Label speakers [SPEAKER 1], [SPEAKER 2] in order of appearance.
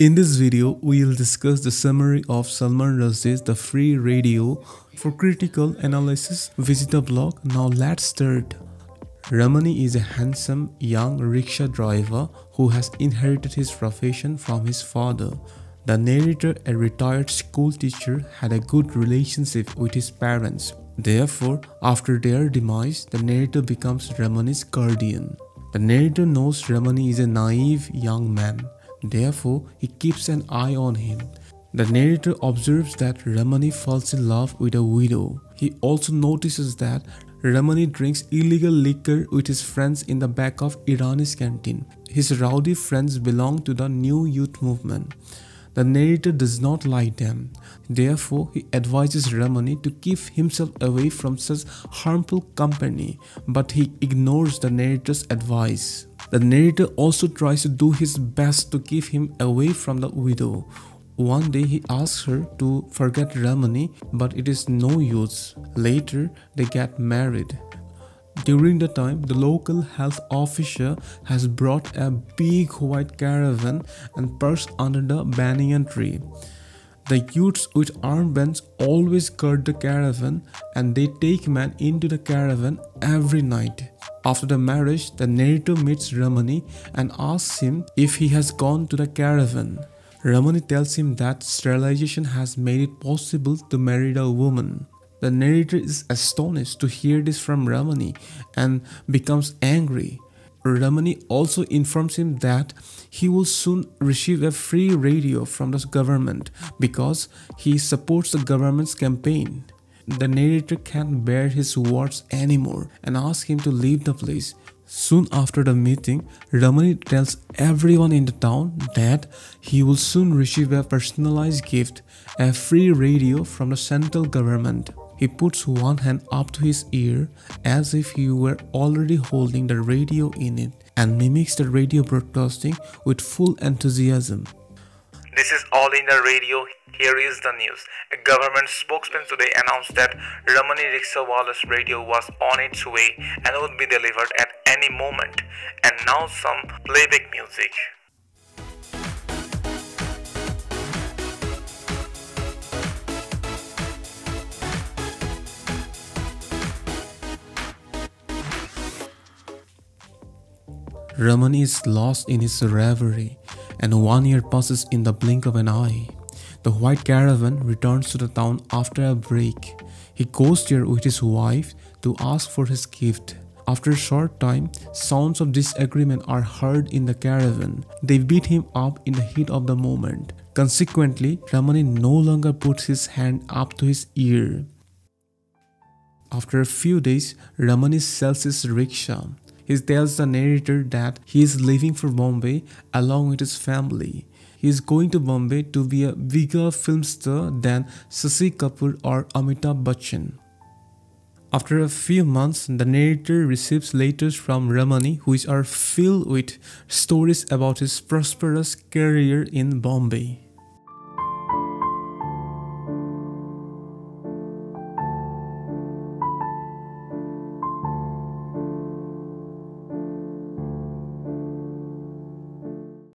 [SPEAKER 1] In this video, we will discuss the summary of Salman Rushdie's The Free Radio. For critical analysis, visit the blog. Now let's start. Ramani is a handsome young rickshaw driver who has inherited his profession from his father. The narrator, a retired school teacher, had a good relationship with his parents. Therefore, after their demise, the narrator becomes Ramani's guardian. The narrator knows Ramani is a naive young man. Therefore, he keeps an eye on him. The narrator observes that Ramani falls in love with a widow. He also notices that Ramani drinks illegal liquor with his friends in the back of Irani's canteen. His rowdy friends belong to the New Youth movement. The narrator does not like them. Therefore, he advises Ramani to keep himself away from such harmful company, but he ignores the narrator's advice. The narrator also tries to do his best to keep him away from the widow, one day he asks her to forget Ramani, but it is no use. Later, they get married. During the time, the local health officer has brought a big white caravan and parked under the banyan tree. The youths with armbands always guard the caravan and they take men into the caravan every night. After the marriage, the narrator meets Ramani and asks him if he has gone to the caravan. Ramani tells him that sterilization has made it possible to marry a woman. The narrator is astonished to hear this from Ramani and becomes angry. Ramani also informs him that he will soon receive a free radio from the government because he supports the government's campaign. The narrator can't bear his words anymore and asks him to leave the place. Soon after the meeting, Ramani tells everyone in the town that he will soon receive a personalized gift, a free radio from the central government. He puts one hand up to his ear as if he were already holding the radio in it and mimics the radio broadcasting with full enthusiasm.
[SPEAKER 2] This is All India Radio. Here is the news. A government spokesman today announced that Ramani Rickshawala's radio was on its way and would be delivered at any moment. And now some playback music.
[SPEAKER 1] Ramani is lost in his reverie and one year passes in the blink of an eye. The white caravan returns to the town after a break. He goes there with his wife to ask for his gift. After a short time, sounds of disagreement are heard in the caravan. They beat him up in the heat of the moment. Consequently, Ramani no longer puts his hand up to his ear. After a few days, Ramani sells his rickshaw. He tells the narrator that he is leaving for Bombay along with his family. He is going to Bombay to be a bigger film star than Shashi Kapoor or Amitabh Bachchan. After a few months, the narrator receives letters from Ramani which are filled with stories about his prosperous career in Bombay.